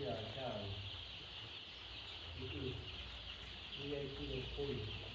Yeah, I can. You do. We ate to the point.